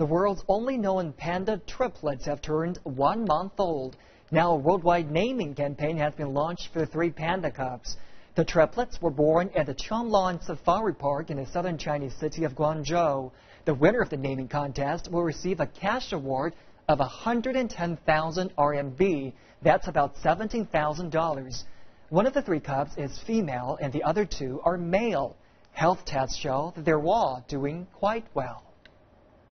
The world's only known panda triplets have turned one month old. Now a worldwide naming campaign has been launched for the three panda cubs. The triplets were born at the Chimelong Safari Park in the southern Chinese city of Guangzhou. The winner of the naming contest will receive a cash award of 110,000 RMB. That's about $17,000. One of the three cubs is female and the other two are male. Health tests show that they're all doing quite well.